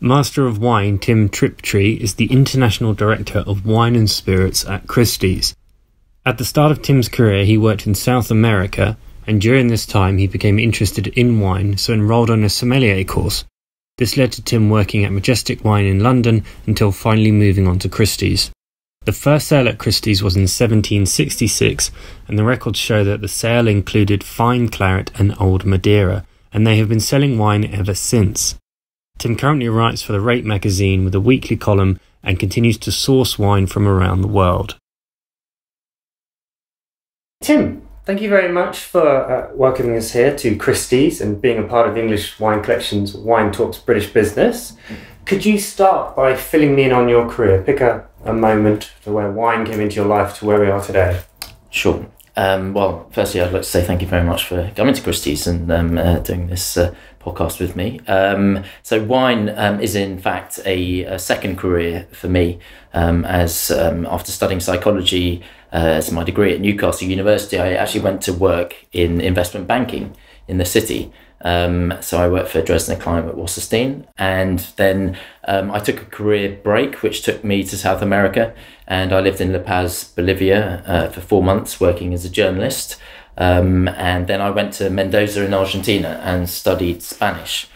Master of Wine Tim Triptree is the International Director of Wine and Spirits at Christie's. At the start of Tim's career, he worked in South America, and during this time, he became interested in wine, so enrolled on a sommelier course. This led to Tim working at Majestic Wine in London until finally moving on to Christie's. The first sale at Christie's was in 1766, and the records show that the sale included fine claret and old Madeira, and they have been selling wine ever since. Tim currently writes for the Rake magazine with a weekly column and continues to source wine from around the world. Tim, thank you very much for uh, welcoming us here to Christie's and being a part of English Wine Collection's Wine Talks British Business. Could you start by filling me in on your career? Pick a, a moment to where wine came into your life to where we are today. Sure. Um, well, firstly, I'd like to say thank you very much for coming to Christie's and um, uh, doing this uh, podcast with me. Um, so, wine um, is in fact a, a, second career for me. Um, as um, after studying psychology uh, as my degree at Newcastle University, I actually went to work in investment banking in the city. Um, so I worked for Dresdner Kleinwort Wasserstein, and then um, I took a career break, which took me to South America, and I lived in La Paz, Bolivia, uh, for four months, working as a journalist. Um, and then I went to Mendoza in Argentina and studied Spanish.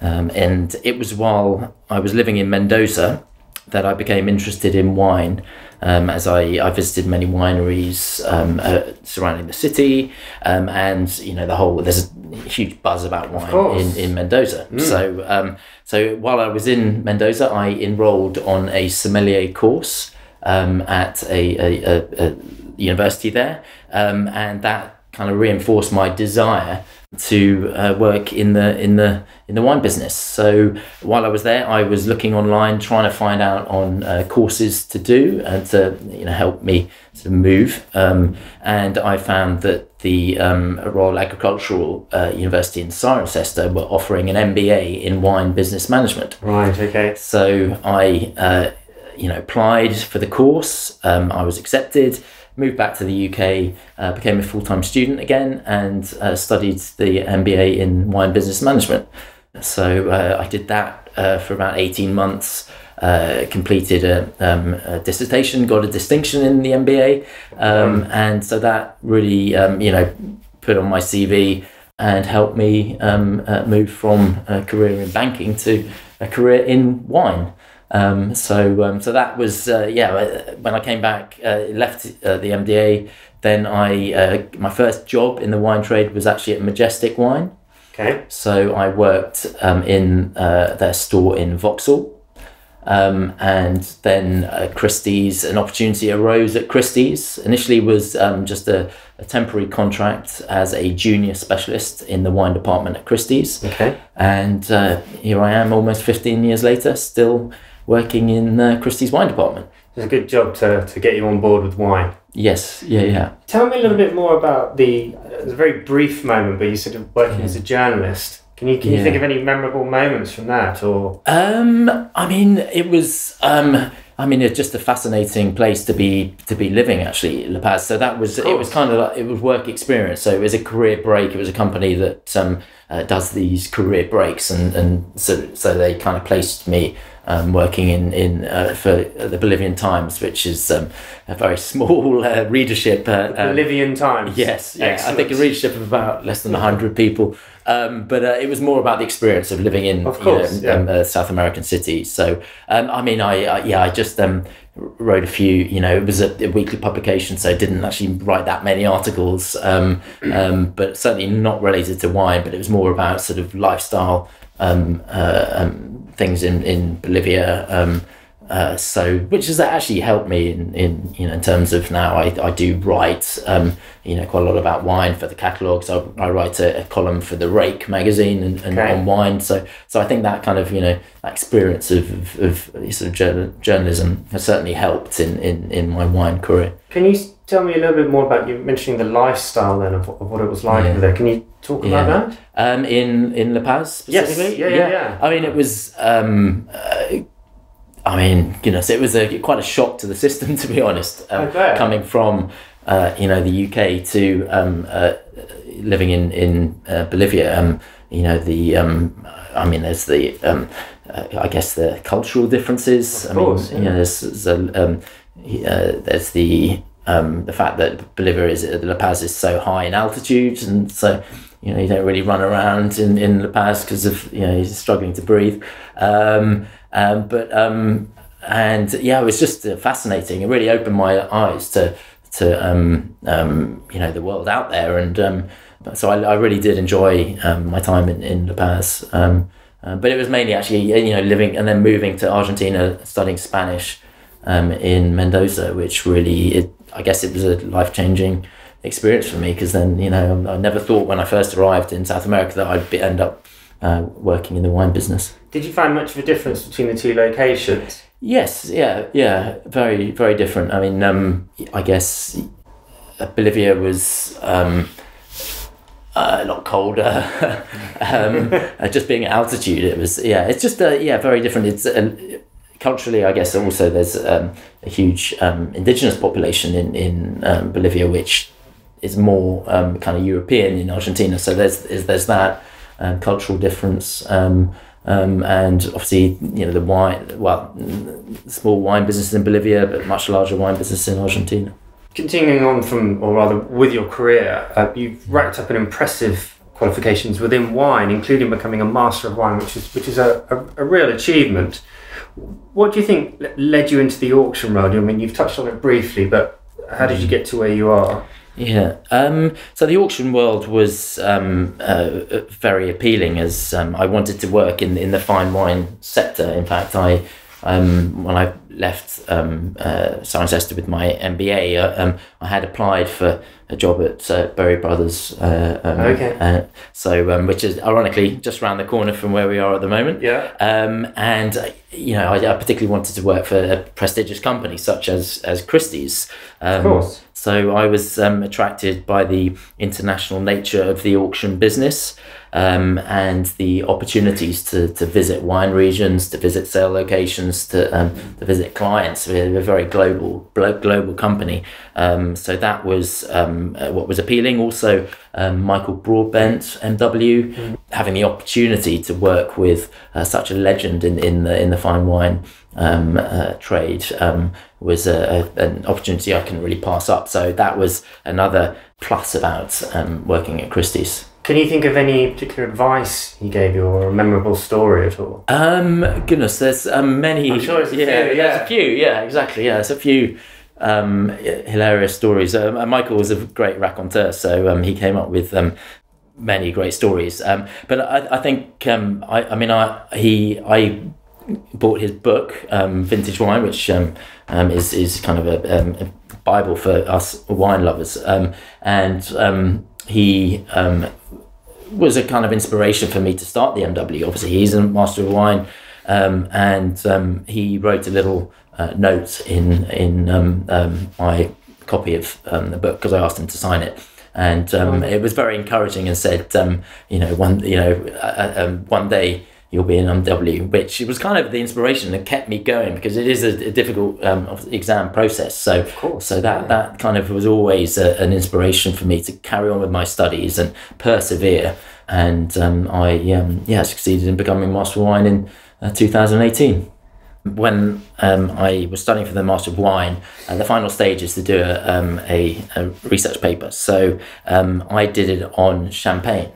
Um, and it was while I was living in Mendoza that I became interested in wine um, as I, I visited many wineries um, uh, surrounding the city, um, and you know the whole there's a huge buzz about wine in, in Mendoza. Mm. So um, so while I was in Mendoza, I enrolled on a sommelier course um, at a, a, a, a, university there, um, and that kind of reinforced my desire to uh, work in the in the in the wine business. So while I was there, I was looking online, trying to find out on uh, courses to do and to you know help me to move. Um, and I found that the um, Royal Agricultural uh, University in Cirencester were offering an MBA in wine business management. Right. Okay. So I uh, you know applied for the course. Um, I was accepted moved back to the UK, uh, became a full time student again, and uh, studied the MBA in wine business management. So uh, I did that uh, for about 18 months. Uh, completed a, um, a, dissertation, got a distinction in the MBA, um, and so that really, um, you know, put on my CV and helped me um, uh, move from a career in banking to a career in wine. Um, so um, so that was uh, yeah. Uh, when I came back, uh, left uh, the MBA, Then I uh, my first job in the wine trade was actually at Majestic Wine. Okay. So I worked um, in uh, their store in Vauxhall. Um, and then uh, Christie's, an opportunity arose at Christie's. Initially, was um, just a, a, temporary contract as a junior specialist in the wine department at Christie's. Okay. And uh, here I am, almost fifteen years later, still working in uh, Christie's wine department. It's a good job to, to get you on board with wine. Yes, yeah, yeah. Tell me a little bit more about the. It was a very brief moment, but you said working yeah. as a journalist. Can you can yeah. you think of any memorable moments from that, or? Um, I mean, it was. Um, I mean, it's just a fascinating place to be to be living. Actually, La Paz. So that was it. Was kind of like it was work experience. So it was a career break. It was a company that um, uh, does these career breaks, and and so so they kind of placed me um, working in in uh, for the Bolivian Times, which is um, a very small uh, readership. Uh, um, Bolivian Times. Yes, yeah, I think a readership of about less than hundred people. Um, but uh, it was more about the experience of living in of course, you know, um, yeah. a South American city. So um, I mean, I, I yeah, I just wrote a few. You know, it was a, a, weekly publication, so I didn't actually write that many articles. but certainly not related to wine. But it was more about sort of lifestyle um, uh, um, things in in Bolivia. Uh, so which has actually helped me in, in you know in terms of now I, I do write um, you know quite a lot about wine for the catalogs I, I write a, a column for the Rake magazine and, and okay. on wine so so I think that kind of you know experience of, of, of sort of journalism has certainly helped in, in, in my wine career. Can you tell me a little bit more about you mentioning the lifestyle then of, of what it was like yeah. there? Can you talk yeah. about that? Um, in in La Paz specifically. Yes. Yeah, yeah, yeah. I mean, it was. Um, uh, I mean, you know, so it was a quite a shock to the system, to be honest, um, coming from uh, you know the UK to um, uh, living in in uh, Bolivia. Um, you know the um, I mean, there's the um, uh, I guess the cultural differences. Of course, I mean, yeah. you know, there's, there's, a, um, uh, there's the um, the fact that Bolivia is La Paz is so high in altitude, and so you know you don't really run around in, in La Paz because of you know you're struggling to breathe. Um, but um, and yeah, it was just uh, fascinating. It really opened my eyes to to um, um, you know the world out there, and um, so I, I really did enjoy um, my time in in La Paz. Um, uh, but it was mainly actually you know living and then moving to Argentina, studying Spanish um, in Mendoza, which really it, I guess it was a life changing experience for me because then you know I never thought when I first arrived in South America that I'd be, end up uh, working in the wine business. Did you find much of a difference between the two locations? Yes, yeah, yeah, very, very different. I mean, um, I guess Bolivia was um, a lot colder. um, uh, just being at altitude, it was yeah. It's just uh, yeah, very different. It's uh, culturally, I guess. Also, there's um, a huge um, indigenous population in in um, Bolivia, which is more um, kind of European in Argentina. So there's there's that um, cultural difference. Um, um, and obviously, you know, the wine, well, small wine business in Bolivia, but much larger wine business in Argentina. Continuing on from, or rather with your career, uh, you've racked up an impressive qualifications within wine, including becoming a master of wine, which is which is a, a, a real achievement. What do you think led you into the auction world? I mean, you've touched on it briefly, but how did you get to where you are? Yeah. Um, so the auction world was um, uh, very appealing as um, I wanted to work in, in the fine wine sector. In fact, I um, when I left um, uh, Cirencester with my MBA, uh, um, I had applied for a job at uh, Berry Brothers. Uh, um, okay. Uh, so, um, which is ironically just around the corner from where we are at the moment. Yeah. Um, and uh, you know, I, I, particularly wanted to work for a prestigious company such as as Christie's. of course. So I was attracted by the international nature of the auction business um, and the opportunities to, to visit wine regions, to visit sale locations, to, um, to visit clients. We're a very global global company, um, so that was um, uh, what was appealing. Also, um, Michael Broadbent, MW, mm. having the opportunity to work with uh, such a legend in, in the in the fine wine um, uh, trade was a, a, an opportunity I can really pass up. So that was another plus about working at Christie's. Can you think of any particular advice he gave you or a memorable story at all? Um, goodness, there's um, many. I'm sure there's a yeah, few. Yeah, there's a few. Yeah, exactly. Yeah, there's a few um, hilarious stories. Um, Michael was a great raconteur, so um, he came up with um, many great stories. Um, but I, I think um, I, I mean I he I bought his book um, Vintage Wine, which um, um, is is kind of a, um, a bible for us wine lovers, um, and um, he um, was a kind of inspiration for me to start the MW. Obviously, he's a master of wine, um, and um, he wrote a little uh, note in in um, um my copy of um, the book because I asked him to sign it, and um, it was very encouraging and said, you know, one you know, uh, uh one day you'll be in MW, which was kind of the inspiration that kept me going because it is a, a difficult um, exam process. So, so that, yeah. that kind of was always a, an inspiration for me to carry on with my studies and persevere. And um, I um, yeah succeeded in becoming Master of Wine in uh, 2018. When um, I was studying for the Master of Wine, uh, the final stage is to do a, um, a, a research paper. So um, I did it on champagne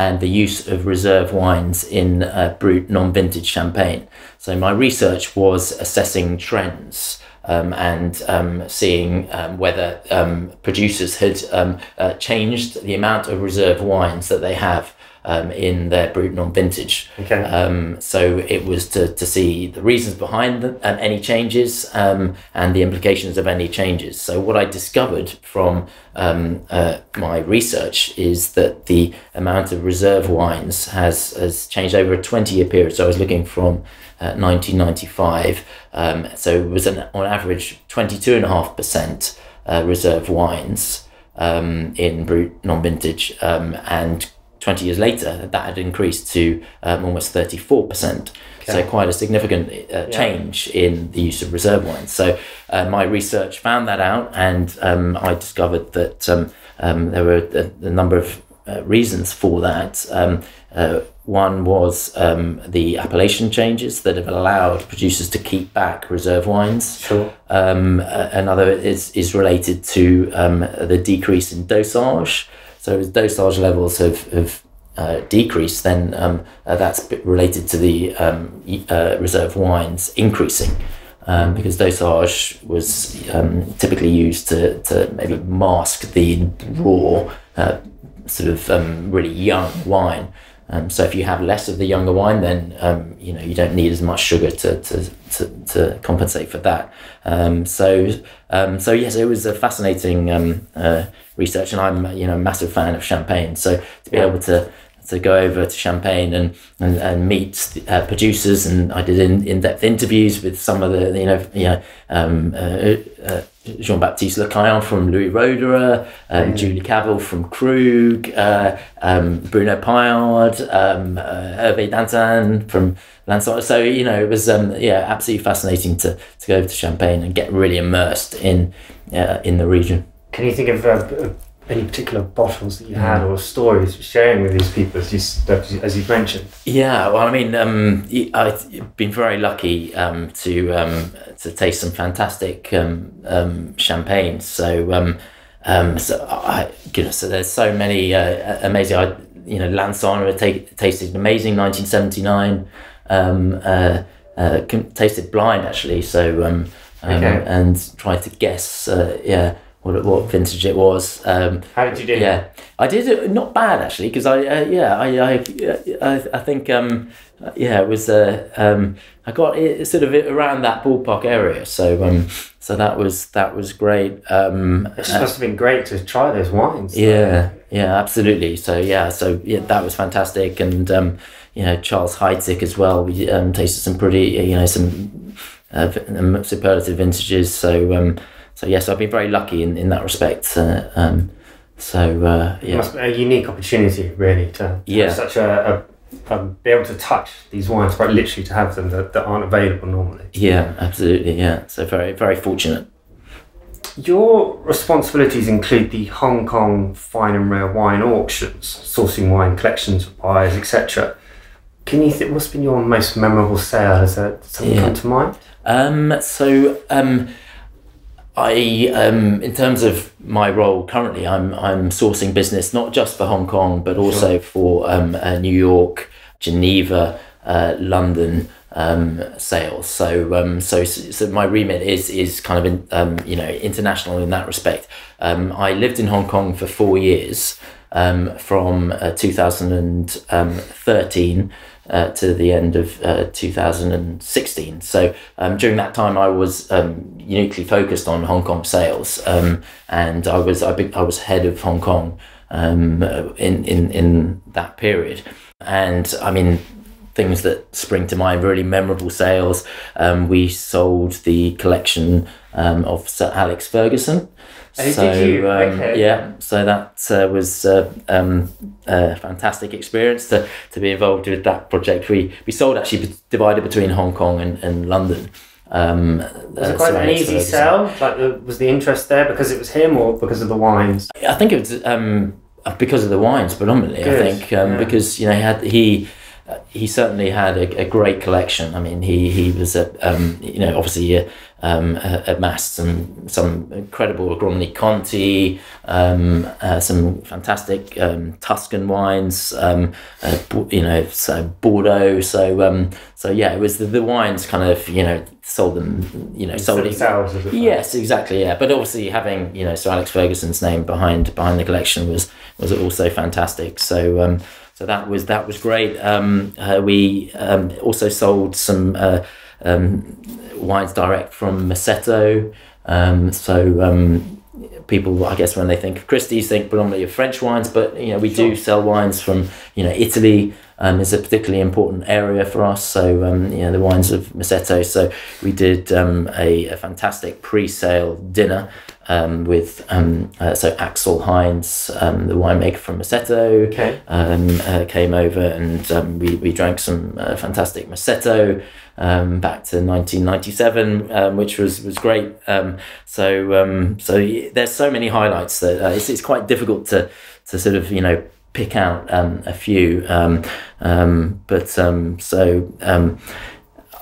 and the use of reserve wines in uh, brut non vintage champagne. So, my research was assessing trends. Um, and um, seeing um, whether um, producers had um, uh, changed the amount of reserve wines that they have um, in their brut non vintage. Okay. Um, so it was to, to see the reasons behind the, uh, any changes um, and the implications of any changes. So what I discovered from um, uh, my research is that the amount of reserve wines has has changed over a twenty year period. So I was looking from uh, 1995. Um, so it was an, on average 22.5% uh, reserve wines um, in brut non vintage um, and 20 years later, that had increased to um, almost 34%. Okay. So, quite a significant uh, change yeah. in the use of reserve wines. So, uh, my research found that out, and um, I discovered that um, um there were a, a, number of uh, reasons for that. Um, uh, one was um, the appellation changes that have allowed producers to keep back reserve wines. Sure. Um, another is, is related to um, the decrease in dosage. So as dosage levels have, have uh, decreased, then um, uh, that's related to the um, uh, reserve wines increasing. Um, because dosage was um, typically used to, to maybe mask the raw, uh, sort of um, really young wine. Um, so if you have less of the younger wine, then you know you don't need as much sugar to to, to, to compensate for that. So so yes, it was a fascinating uh, research, and I'm you know a massive fan of champagne. So to be able to to go over to Champagne and and, and meet uh, producers, and I did in, in depth interviews with some of the you know you know um, uh, uh, Jean Baptiste Lecaillon from Louis Roederer, um, mm-hmm. Julie Cavil from Krug, uh, um, Bruno Paillard, um, uh, Hervé Dantan from Lanson. So you know it was um, yeah absolutely fascinating to to go over to Champagne and get really immersed in uh, in the region. Can you think of uh, any particular bottles that you had or stories sharing with these people as you as you've mentioned? Yeah, well, I mean, um, I've been very lucky um, to um, to taste some fantastic um, um, champagne. So, um, um, so I, you know, so there's so many uh, amazing. I, you know, Lansana t- tasted amazing, 1979. Um, uh, uh, tasted blind actually, so okay. and tried to guess. Uh, yeah what what vintage it was. Um, How did you do? Yeah, I did it not bad actually because I uh, yeah I I I, I think um, yeah it was uh, um, I got it sort of around that ballpark area so um so that was that was great. Um, it must have been great to try those wines. Yeah, yeah, absolutely. So yeah, so yeah, that was fantastic and. Um, you know Charles Heidsieck as well. We um, tasted some pretty, you know, some uh, superlative vintages. So um, so yes, I've been very lucky in, in that respect. Uh, um, so uh, yeah, it must be a unique opportunity really to, yeah. such a, a um, be able to touch these wines, quite literally to have them that, that aren't available normally. Yeah, absolutely. Yeah, so very very fortunate. Your responsibilities include the Hong Kong fine and rare wine auctions, sourcing wine collections for buyers, etc. Can you think what's been your most memorable sale? Has that something yeah. come to mind? Um, so um, I, um, in terms of my role currently, I'm I'm sourcing business not just for Hong Kong but also sure. for um, uh, New York, Geneva, uh, London um, sales. So, um, so so my remit is is kind of in, um, you know international in that respect. Um, I lived in Hong Kong for four years um, from uh, 2013 uh, to the end of uh, 2016. So um, during that time, I was um, uniquely focused on Hong Kong sales, um, and I was I, be, I was head of Hong Kong um, in in in that period. And I mean, things that spring to mind really memorable sales. Um, we sold the collection um, of Sir Alex Ferguson. Oh, so um, okay. yeah, so that uh, was uh, um, a fantastic experience to, to be involved with that project. We we sold actually divided between Hong Kong and, and London. Um, was it quite uh, an easy sell? Like, uh, was the interest there because it was him or because of the wines? I think it was um, because of the wines predominantly. Good. I think um, yeah. because you know he had he he certainly had a, a, great collection. I mean, he he was a um, you know obviously uh, um, amassed some some incredible Grandi Conti, um, uh, some fantastic um, Tuscan wines, um, uh, you know, so Bordeaux. So um, so yeah, it was the, the wines kind of you know sold them you know sold themselves. It, yes, exactly. Yeah, but obviously having you know Sir Alex Ferguson's name behind behind the collection was was also fantastic. So. So that was that was great. Um, uh, we um, also sold some uh, um, wines direct from Masseto. Um, so um, people, I guess, when they think of Christie's, think predominantly of French wines, but you know we sure. do sell wines from you know Italy. Um, is a particularly important area for us. So um, you know the wines of Masseto. So we did um, a, a fantastic pre-sale dinner um, with um, uh, so Axel Heinz, um, the winemaker from Masseto, okay. um, uh, came over and um, we, we drank some uh, fantastic Masseto um, back to 1997, um, which was was great. Um, so um, so there's so many highlights that uh, it's, it's quite difficult to to sort of you know pick out um, a few. Um, um, but um, so um,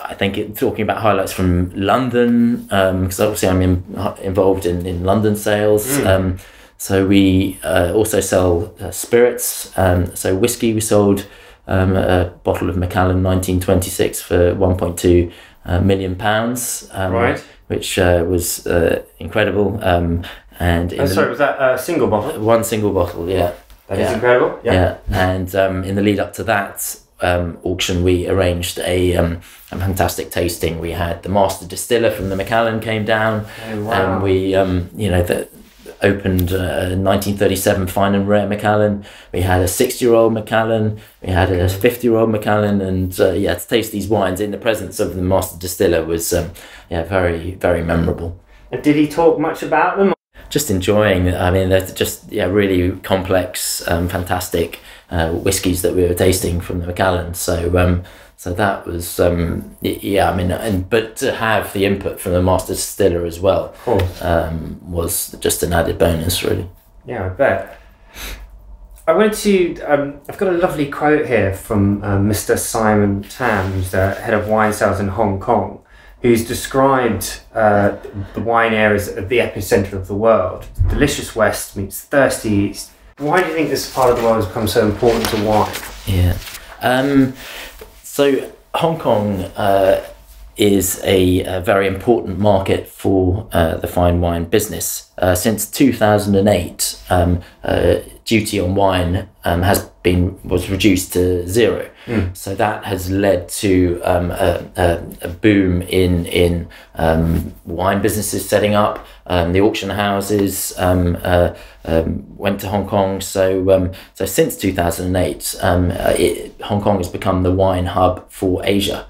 I think it, talking about highlights from London, because obviously I'm in, involved in, in London sales. Mm. so we uh, also sell uh, spirits. so whiskey, we sold a bottle of Macallan 1926 for 1.2 uh, million pounds. right. Which uh, was uh, incredible. and oh, sorry, was that a single bottle? One single bottle, yeah. That yeah. is incredible. Yeah. yeah. And um, in the lead up to that um, auction, we arranged a, um, a fantastic tasting. We had the master distiller from the Macallan came down, oh, wow. and we, um, you know, the, opened a 1937 fine and rare Macallan. We had a 60 year old Macallan. We had a 50 year old Macallan, and uh, yeah, to taste these wines in the presence of the master distiller was um, yeah very very memorable. And did he talk much about them? just enjoying. I mean, they're just yeah, really complex, um, fantastic uh, whiskies that we were tasting from the Macallan. So um, so that was um, yeah. I mean, and but to have the input from the master distiller as well um, was just an added bonus, really. Yeah, I bet. I went to. Um, I've got a lovely quote here from uh, Mr. Simon Tam, who's the head of wine sales in Hong Kong who's described uh, the wine areas as the epicenter of the world. Delicious West meets thirsty East. Why do you think this part of the world has become so important to wine? Yeah. Um, so Hong Kong uh, is a, a, very important market for uh, the fine wine business. Uh, since 2008, um, uh, duty on wine um, has been was reduced to zero. Mm. So that has led to um, a, a, a, boom in in um, wine businesses setting up. Um, the auction houses um, uh, um, went to Hong Kong. So um, so since two thousand and eight, uh, Hong Kong has become the wine hub for Asia.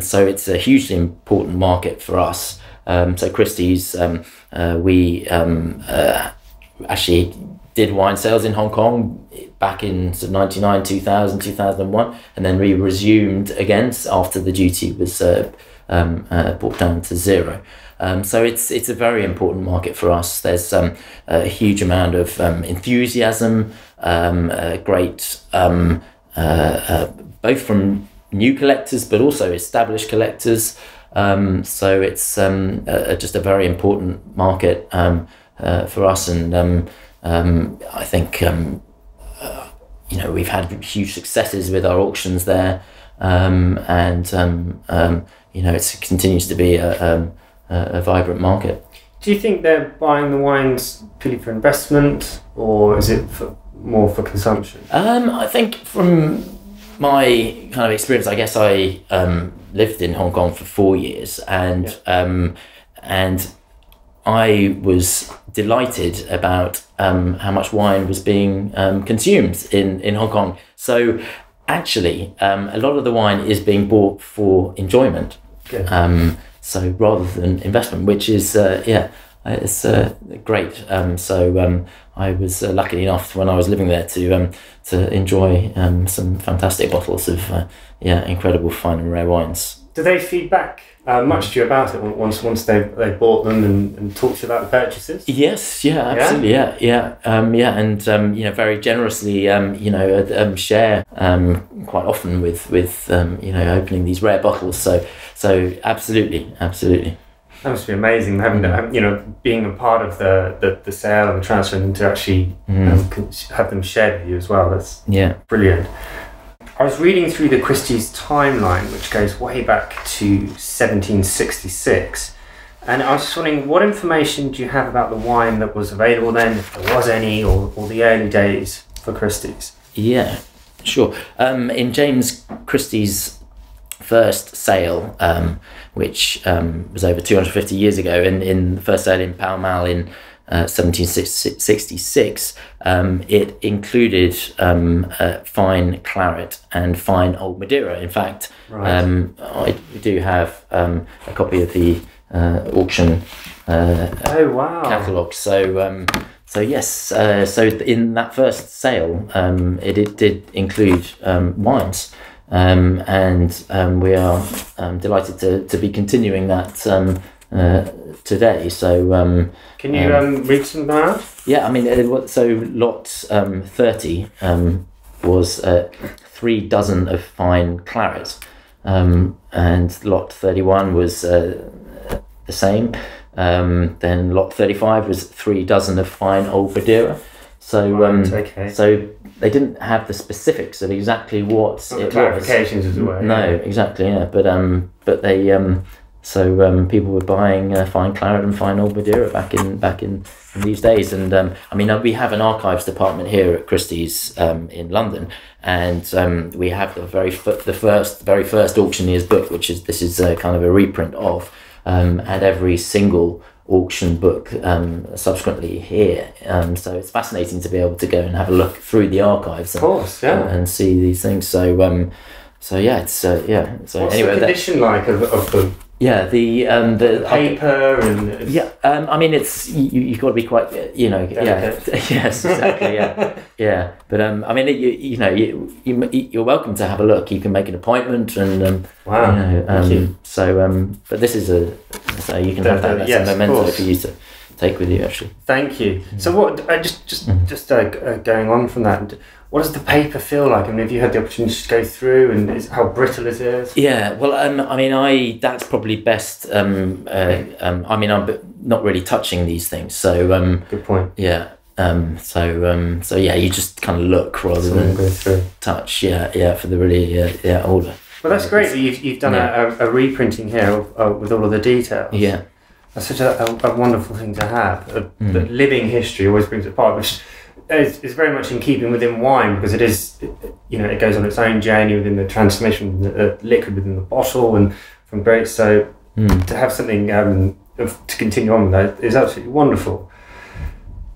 So it's a hugely important market for us. so Christie's, uh, we uh, actually did wine sales in Hong Kong back in sort of 99, 2000, 2001, and then we resumed again after the duty was uh, um, uh, brought down to zero. Um, so it's it's a very important market for us. There's um, a huge amount of um, enthusiasm, um, great um, uh, uh, both from new collectors but also established collectors. Um, so it's um, just a very important market um, uh, for us, and um, I think you know we've had huge successes with our auctions there, um, and um, um, you know it continues to be a, um, a, a, vibrant market. Do you think they're buying the wines purely for investment, or is it for, more for consumption? Um, I think from my kind of experience, I guess I um, lived in Hong Kong for four years, and yeah. and I was delighted about um, how much wine was being um, consumed in, in Hong Kong. So, actually, um, a lot of the wine is being bought for enjoyment. Um, so, rather than investment, which is, uh, yeah, it's uh, great. Um, so, um, I was uh, lucky enough when I was living there to to enjoy some fantastic bottles of, uh, yeah, incredible fine and rare wines. Do they feed back uh, much to you about it once once they they bought them and, and talked to you about the purchases? Yes, yeah, absolutely, yeah, yeah, yeah, um, yeah and um, you know very generously, um, you know, uh, um, share um, quite often with with um, you know opening these rare bottles. So so absolutely, absolutely. That must be amazing having mm. you know being a part of the, the, the sale and the transfer and to actually mm. have them shared with you as well. That's yeah brilliant. I was reading through the Christie's timeline, which goes way back to 1766. And I was just wondering, what information do you have about the wine that was available then, if there was any, or, or the early days for Christie's? Yeah, sure. Um, in James Christie's first sale, um, which um, was over 250 years ago, in, in the first sale in Pall Mall in 1766, uh, um, it included um, uh, fine claret and fine old Madeira. In fact, right. um, I do have um, a copy of the uh, auction uh, oh, wow. catalogue. So, um, so yes, uh, so in that first sale, um, it, it, did include wines. And we are delighted to, to be continuing that uh, today. So um, Can you um, read some that? yeah, I mean, it, so lot um, thirty um, was uh, three dozen of fine claret, um, and lot thirty-one was uh, the same. Um, then lot thirty-five was three dozen of fine old Madeira. So um, okay. so they didn't have the specifics of exactly what Not it the was. clarifications as were. No, yeah. exactly. Yeah, but um, but they um, so um, people were buying uh, fine claret and fine old Madeira back in back in, in these days. And um, I mean, uh, we have an archives department here at Christie's um, in London, and um, we have the very f- the first very first auctioneer's book, which is this is a kind of a reprint of, um, and every single auction book um, subsequently here. Um, so it's fascinating to be able to go and have a look through the archives Of and, course, yeah. and see these things. So um, so yeah, it's uh, yeah. So What's anyway, the that, condition like of, of the yeah, the um, the paper and yeah, um, I mean, it's you. You've got to be quite, you know, yeah, yes, exactly, yeah, yeah. But um, I mean, you, you know, you, you you're welcome to have a look. You can make an appointment, and um, Wow. you know, um, you. so um, but this is a so you can have that. That's Yes, a memento for you to take with you, actually. Thank you. So what? I just just Mhm. just uh, uh, going on from that. What does the paper feel like? I mean, have you had the opportunity to go through and is, how brittle it is? Yeah, well, um, I mean, I that's probably best. Um, uh, um, I mean, I'm not really touching these things, so um, Good point. yeah. Um, so um, so yeah, you just kind of look rather So than go through. touch. Yeah, yeah, for the really uh, yeah older. Well, that's great that you've, you've done a, a, a reprinting here of, uh, with all of the details. Yeah, That's such a, a, a wonderful thing to have. A, Mm. The living history always brings it apart, which is, is very much in keeping within wine because it is, you know, it goes on its own journey within the transformation of the liquid within the bottle and from grapes. So Mm. to have something um, of, to continue on with that is absolutely wonderful.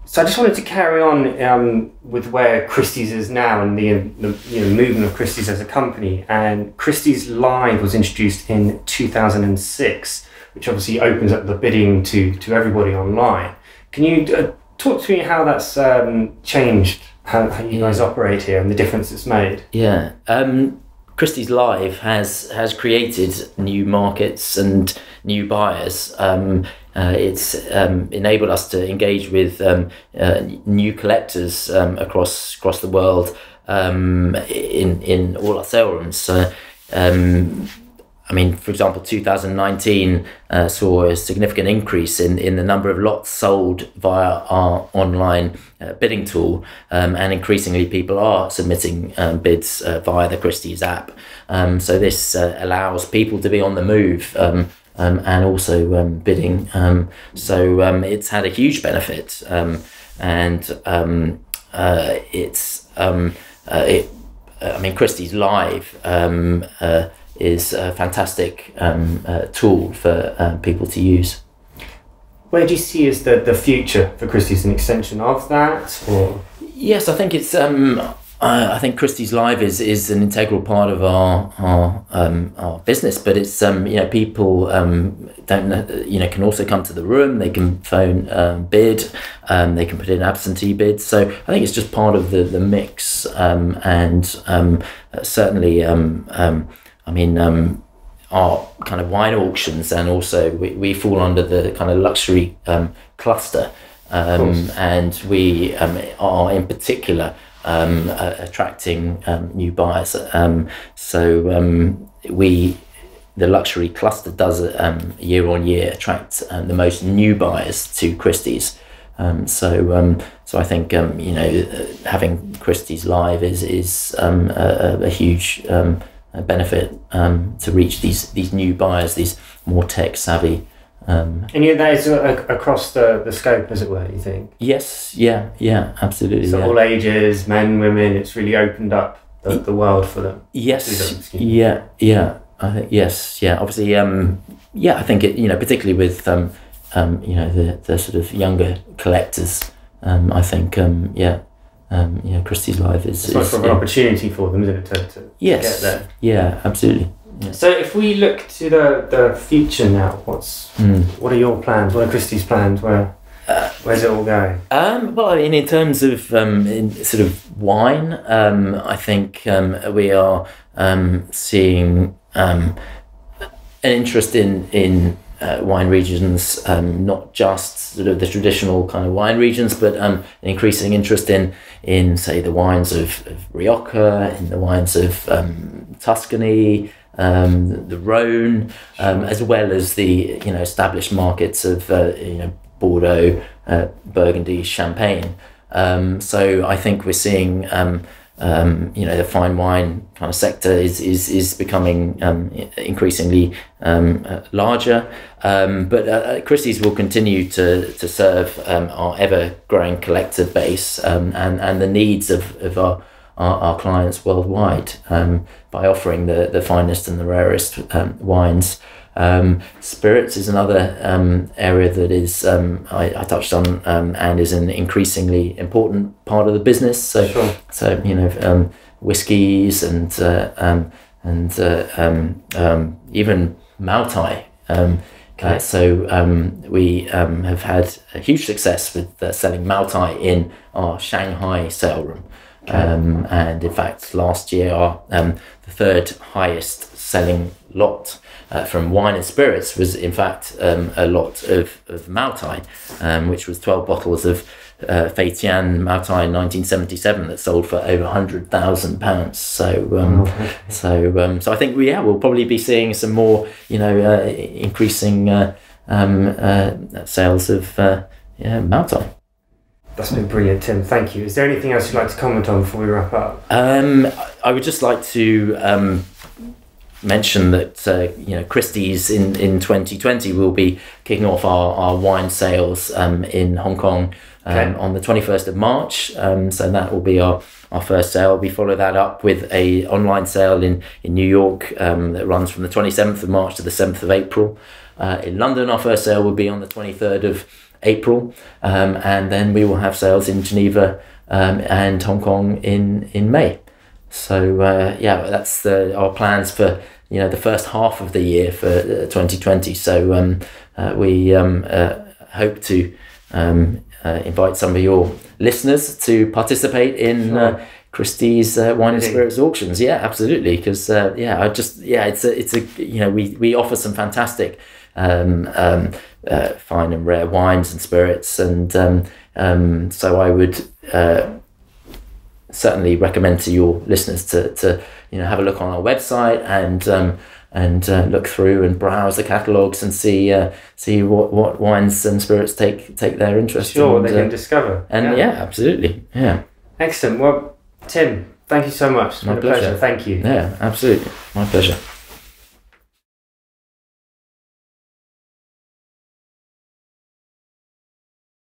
So I just wanted to carry on um, with where Christie's is now and the, the you know, movement of Christie's as a company. And Christie's Live was introduced in 2006, which obviously opens up the bidding to, to everybody online. Can you uh, talk to me how that's um, changed, how, how you guys operate here and the difference it's made? yeah. Um, Christie's Live has has created new markets and new buyers. Um, uh, it's um, enabled us to engage with um, uh, new collectors um, across across the world um, in in all our sale rooms. So, um, I mean, for example, 2019 uh, saw a significant increase in, in the number of lots sold via our online uh, bidding tool, um, and increasingly people are submitting um, bids uh, via the Christie's app. Um, so this uh, allows people to be on the move. Um, um, and also um, bidding. So it's had a huge benefit, and uh, it's uh, it. I mean, Christie's Live is a fantastic um, uh, tool for uh, people to use. Where do you see as the, the future for Christie's, an extension of that? Or Yes, I think it's. Um, uh, I think Christie's Live is, is an integral part of our our, um, our business, but it's um, you know people um, don't you know can also come to the room. They can phone um, bid, um, they can put in absentee bids. So I think it's just part of the the mix, um, and um, certainly um, um, I mean. Um, our kind of wine auctions and also we, we fall under the kind of luxury um, cluster. Um, and we um, are in particular um, uh, attracting um, new buyers. Um, so um, we the luxury cluster does um, year on year attract um, the most new buyers to Christie's. Um, so um, so I think um, you know having Christie's live is is um, a, a- huge um, benefit um, to reach these these new buyers, these more tech savvy. Um, and yeah, that is uh, across the, the scope, as it were. You think yes, yeah, yeah, absolutely. so yeah. all ages, men, women. It's really opened up the, the world for them. Yes. me. Yeah. Yeah. I think yes. Yeah. Obviously. Um. Yeah. I think it. You know, particularly with um, um. You know, the the sort of younger collectors. Um. I think. Um. Yeah. Um. You know, Christie's Live is. It's much is more of an yeah. opportunity for them, isn't it, to, to Yes. get there. Yeah. Absolutely. So if we look to the, the future now, what's Mm. what are your plans? What are Christie's plans? Where where's it all going? Um, well, I mean, in terms of um, in sort of wine, um, I think um, we are um, seeing um, an interest in in uh, wine regions, um, not just sort of the traditional kind of wine regions, but um, an increasing interest in in say the wines of, of Rioja, in the wines of um, Tuscany, um, the, Rhone, um, as well as the you know established markets of uh, you know Bordeaux, uh, Burgundy, Champagne. Um, so I think we're seeing um, you know the fine wine kind of sector is is is becoming um, increasingly um, uh, larger. Um, but uh, uh, Christie's will continue to to serve um, our ever growing collector base um, and and the needs of of our our, our clients worldwide by offering the the finest and the rarest wines. Um, spirits is another um, area that is um, I, I, touched on um, and is an increasingly important part of the business. So, sure. so you know, um, whiskies and uh, um, and uh, even Moutai. Uh, okay. So we have had a huge success with uh, selling Moutai in our Shanghai sale room. Okay. and in fact, last year, our the third highest selling lot uh, from wine and spirits was in fact um, a lot of, of Moutai, um, which was 12 bottles of uh, Feitian in 1977 that sold for over 100,000 pounds. So, um, so, um, so I think we, yeah, we'll probably be seeing some more, you know, uh, increasing uh, um, uh, sales of uh, yeah. That's been brilliant, Tim. Thank you. Is there anything else you'd like to comment on before we wrap up? Um, I would just like to um, mention that uh, you know Christie's in, in 2020 will be kicking off our, our wine sales um, in Hong Kong um, okay. on the 21st of March. Um, so that will be our, our first sale. We follow that up with a online sale in, in New York um, that runs from the 27th of March to the 7th of April. Uh, in London, our first sale will be on the 23rd of April, um, and then we will have sales in Geneva um, and Hong Kong in, in May. So uh, yeah, that's the, our plans for you know the first half of the year for uh, 2020. So um, uh, we um, uh, hope to um, uh, invite some of your listeners to participate in. Sure. Uh, Christie's uh, wine and spirits auctions, yeah, absolutely. Because yeah, I just yeah, it's a it's a you know we we offer some fantastic um, um, fine and rare wines and spirits, and um, um, so I would certainly recommend to your listeners to, to you know have a look on our website and um, and uh, look through and browse the catalogs and see uh, see what, what wines and spirits take take their interest. Sure, and, they can uh, discover. And yeah. yeah. absolutely, yeah. Excellent. Well, Tim, thank you so much. It's My a pleasure. Thank you. Yeah, absolutely. My pleasure.